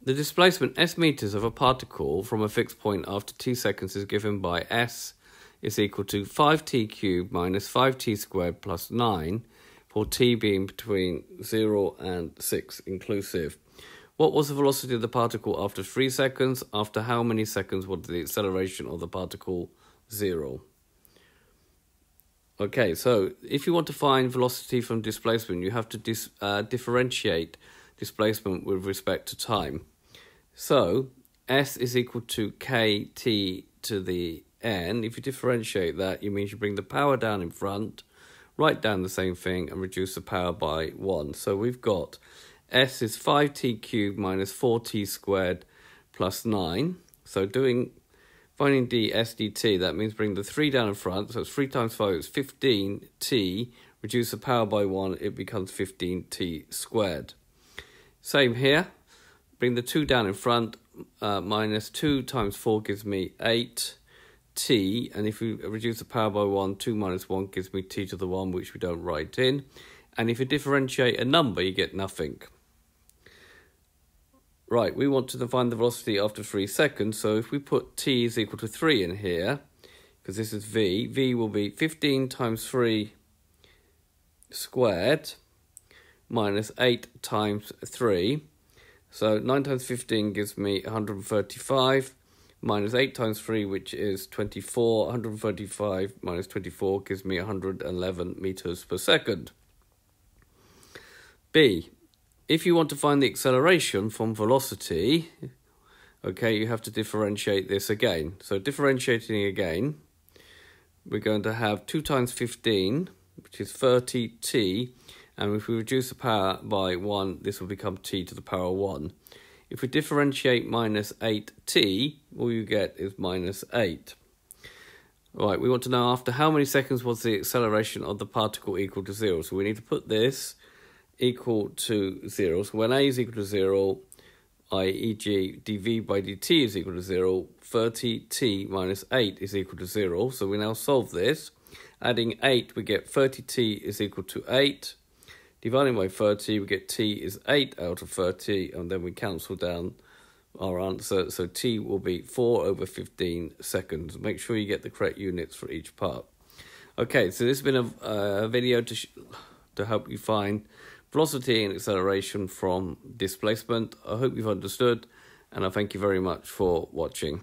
The displacement s meters of a particle from a fixed point after t seconds is given by s is equal to 5t cubed minus 5t squared plus 9 for t being between 0 and 6 inclusive. What was the velocity of the particle after 3 seconds? After how many seconds was the acceleration of the particle 0? Okay, so if you want to find velocity from displacement, you have to dis, uh, differentiate displacement with respect to time. So s is equal to kt to the n. If you differentiate that, you means you bring the power down in front, write down the same thing, and reduce the power by 1. So we've got s is 5t cubed minus 4t squared plus 9. So doing finding d s dt, that means bring the 3 down in front. So it's 3 times 5 is 15t. Reduce the power by 1, it becomes 15t squared. Same here. Bring the 2 down in front. Uh, minus 2 times 4 gives me 8 t, and if we reduce the power by 1, 2 minus 1 gives me t to the 1, which we don't write in. And if you differentiate a number, you get nothing. Right, we want to find the velocity after 3 seconds, so if we put t is equal to 3 in here, because this is v, v will be 15 times 3 squared minus 8 times 3. So 9 times 15 gives me 135 minus 8 times 3, which is 24. 135 minus 24 gives me 111 meters per second. B. If you want to find the acceleration from velocity, okay, you have to differentiate this again. So differentiating again, we're going to have 2 times 15, which is 30t, and if we reduce the power by 1, this will become t to the power of 1. If we differentiate minus 8t, all you get is minus 8. Right, we want to know after how many seconds was the acceleration of the particle equal to 0. So we need to put this equal to 0. So when a is equal to 0, i.e.g. dv by dt is equal to 0, 30t minus 8 is equal to 0. So we now solve this. Adding 8, we get 30t is equal to 8. Dividing by 30, we get t is 8 out of 30, and then we cancel down our answer. So t will be 4 over 15 seconds. Make sure you get the correct units for each part. Okay, so this has been a, a video to, to help you find velocity and acceleration from displacement. I hope you've understood, and I thank you very much for watching.